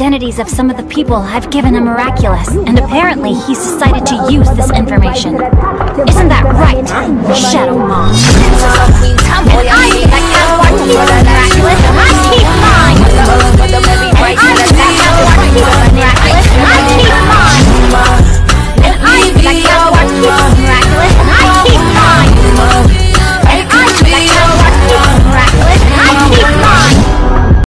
identities of some of the people I've given a miraculous, and apparently he's decided to use this information. Isn't that right, Shadow Moth?